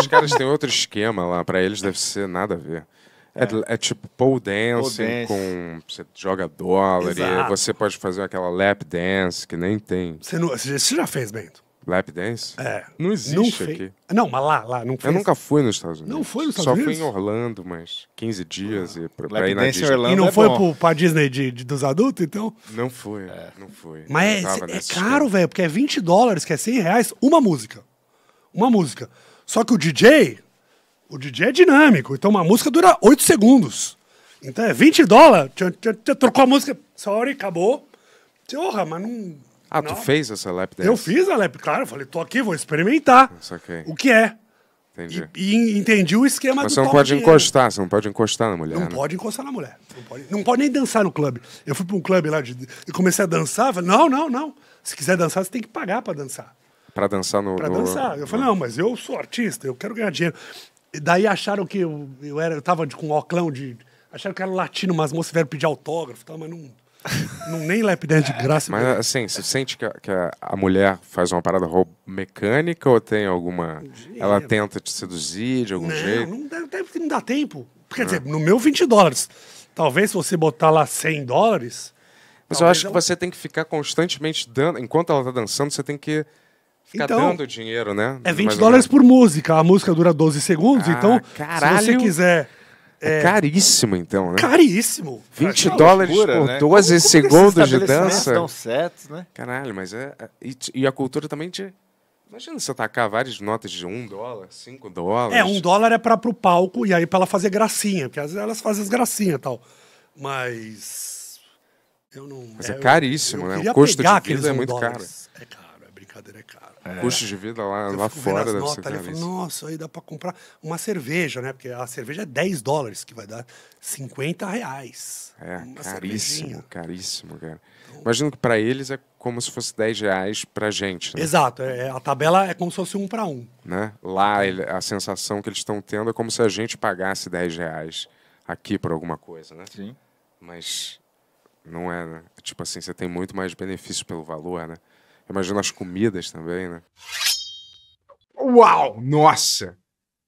os caras têm outro esquema lá, pra eles deve ser nada a ver. É, é tipo pole dancing dance. com. Você joga dólar e Exato. você pode fazer aquela lap dance que nem tem. Você, não, você já fez, Bento? Lap dance? É. Não existe não aqui. Não, mas lá, lá, não fez. Eu nunca fui nos Estados Unidos. Não foi nos Só Estados fui Unidos? em Orlando, mas 15 dias e pra, pra ir na dance Disney. Orlando. E não é foi bom. pro, pra Disney de, de- dos adultos, então? Não fui, não fui. Mas é, é caro, velho, porque é 20 dólares, que é 100 reais, uma música. Uma música. Só que o DJ, o DJ é dinâmico, então uma música dura 8 segundos. Então é 20 dólares, trocou a música, sorry, acabou. Porra, mas não... Ah, tu não. fez essa lap dance? Eu fiz a lap, claro, eu falei, tô aqui, vou experimentar Saquei. o que é. Entendi. E, e entendi o esquema Mas do você não pode dinheiro. encostar, você não pode encostar na mulher. Não né? pode encostar na mulher. Não pode, não pode nem dançar no clube. Eu fui pra um clube lá de, e comecei a dançar. Falei, não, não, não. Se quiser dançar, você tem que pagar pra dançar. Pra dançar no. Pra no- dançar. Eu falei, não, mas eu sou artista, eu quero ganhar dinheiro. E daí acharam que eu, eu, era, eu tava de- com um óculos de. Acharam que era latino, mas as moças vieram pedir autógrafo, tal, mas não. não nem lap dance de graça. Mas assim, você sente que, a, que a- a mulher faz uma parada mecânica ou tem alguma. Ela tenta te seduzir de algum Não, jeito? não, deve, não dá tempo. Quer dizer, no meu 20 dólares. Talvez se você botar lá 100 dólares. Mas eu acho que ela- você tem que ficar constantemente dando. Enquanto ela tá dançando, você tem que ficar Então, dando dinheiro, né? É 20 Mais ou dólares por música. A música dura 12 segundos, Ah, então caralho. se você quiser. É caríssimo, então, né? Caríssimo. 20 Não, dólares loucura, por né? 12 Como- como que esses segundos de dança. Estão certos, né? Caralho, mas é. é- E, e a cultura também de. Imagina você tacar várias notas de 1 dólar, 5 dólares. É, um dólar é pra, pro palco e aí pra ela fazer gracinha, porque às vezes elas fazem as gracinhas e tal. Mas. Eu não. Mas é eu- caríssimo, eu né? O custo de vida aqueles é um muito dólares. É caro, é brincadeira, é caro. O custo de vida lá, Eu lá fora as deve notas ser ali, eu falo, caríssimo. Nossa, aí dá pra comprar uma cerveja, né? Porque a cerveja é 10 dólares, que vai dar 50 reais. É, Uma caríssimo, cervejinha. caríssimo, cara. Imagino que pra eles é como se fosse 10 reais pra gente, né? Exato, é, a tabela é como se fosse um para um. né? Lá ele- a sensação que eles estão tendo é como se a gente pagasse 10 reais aqui por alguma coisa, né? Sim. Mas não é, né? Tipo assim, você tem muito mais benefício pelo valor, né? Imagina as comidas também, né? Uau! Nossa!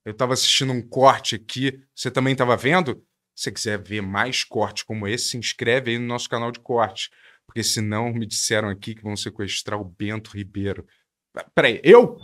Eu tava assistindo um corte aqui. Você também tava vendo? Se você quiser ver mais cortes como esse, se inscreve aí no nosso canal de corte. Porque senão me disseram aqui que vão sequestrar o Bento Ribeiro. Peraí, eu?